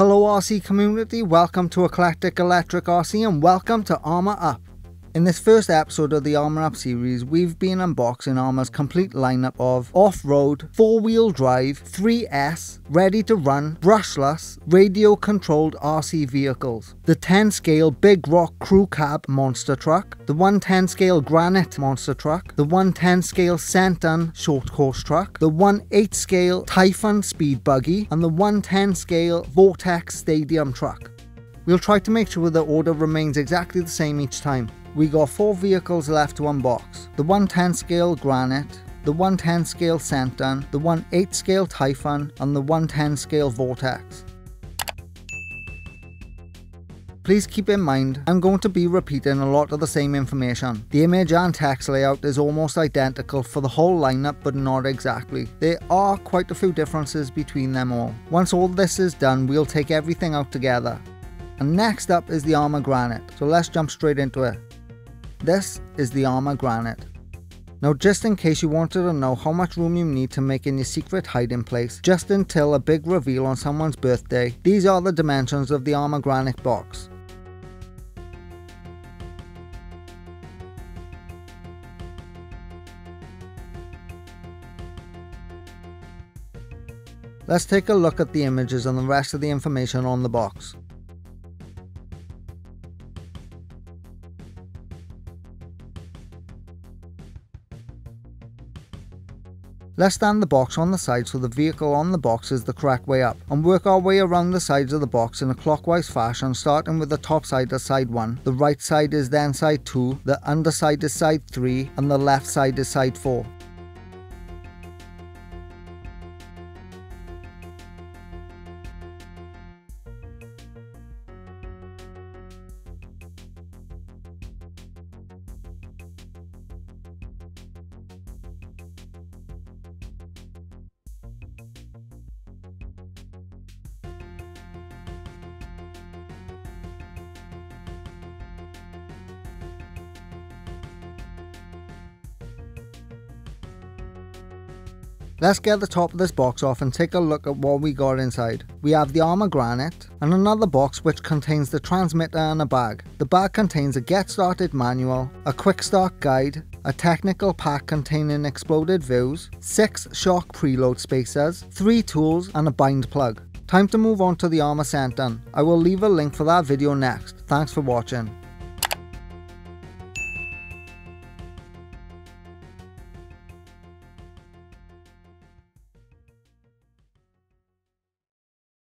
Hello RC community, welcome to Eclectic Electric RC and welcome to Arrma Up. In this first episode of the Arrma Up series, we've been unboxing Arrma's complete lineup of off-road, four-wheel drive, 3S, ready-to-run, brushless, radio-controlled RC vehicles. The 10-scale Big Rock Crew Cab monster truck, the 110-scale Granite monster truck, the 110-scale Senton short course truck, the 1-8-scale Typhon speed buggy, and the 110-scale Vorteks stadium truck. We'll try to make sure the order remains exactly the same each time. We got four vehicles left to unbox. The 110 scale Granite, the 110 scale Senton, the 18 scale Typhon, and the 110 scale Vorteks. Please keep in mind, I'm going to be repeating a lot of the same information. The image and text layout is almost identical for the whole lineup but not exactly. There are quite a few differences between them all. Once all this is done, we'll take everything out together. And next up is the Arrma Granite, so let's jump straight into it. This is the Arrma Granite. Now just in case you wanted to know how much room you need to make in your secret hiding place just until a big reveal on someone's birthday, these are the dimensions of the Arrma Granite box. Let's take a look at the images and the rest of the information on the box. Let's stand the box on the side so the vehicle on the box is the correct way up and work our way around the sides of the box in a clockwise fashion starting with the top side as side 1, the right side is then side 2, the underside is side 3 and the left side is side 4. Let's get the top of this box off and take a look at what we got inside. We have the Arrma Granite and another box which contains the transmitter and a bag. The bag contains a get started manual, a quick start guide, a technical pack containing exploded views, 6 shock preload spacers, 3 tools and a bind plug. Time to move on to the Arrma Senton. I will leave a link for that video next. Thanks for watching.